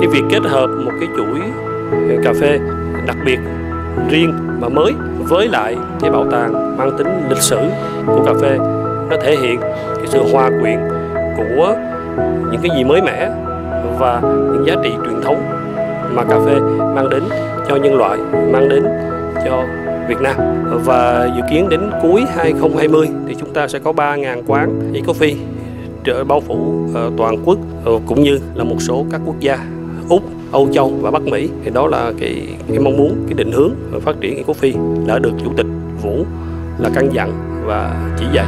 cái việc kết hợp một cái chuỗi cà phê đặc biệt riêng mà mới với lại cái bảo tàng mang tính lịch sử của cà phê nó thể hiện cái sự hòa quyện của những cái gì mới mẻ và những giá trị truyền thống mà cà phê mang đến cho nhân loại, mang đến cho Việt Nam. Và dự kiến đến cuối 2020 thì chúng ta sẽ có 3.000 quán e-coffee trở bao phủ ờ, toàn quốc ờ, cũng như là một số các quốc gia. Úc, Âu Châu và Bắc Mỹ thì đó là cái cái mong muốn, cái định hướng phát triển của Phi đã được Chủ tịch Vũ là căn dặn và chỉ dạy.